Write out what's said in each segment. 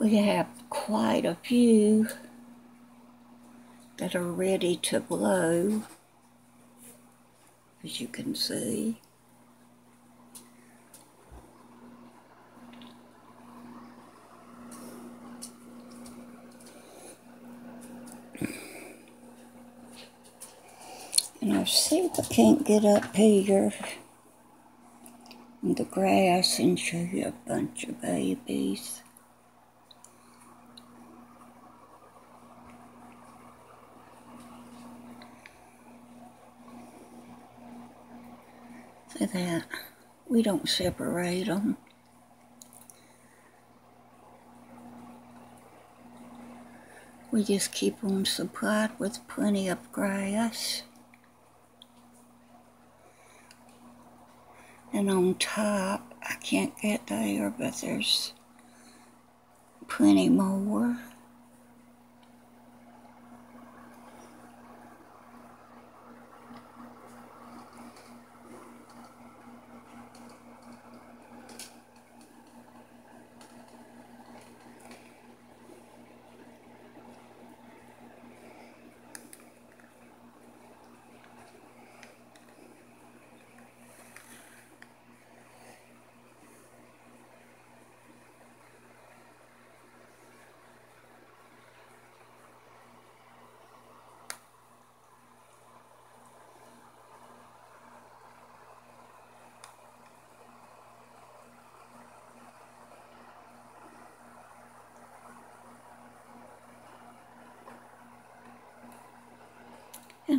We have quite a few that are ready to blow, as you can see. And I'll see if I can't get up here in the grass and show you a bunch of babies. See that? We don't separate them. We just keep them supplied with plenty of grass. And on top, I can't get there, but there's plenty more.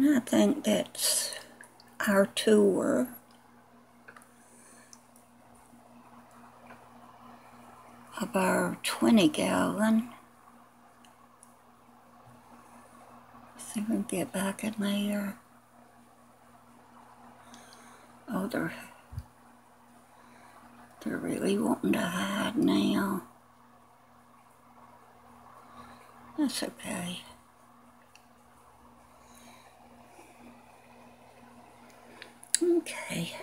And I think that's our tour. of our 20 gallon. See if we can get back in there. Oh, they're, they're really wanting to hide now. That's okay. Okay.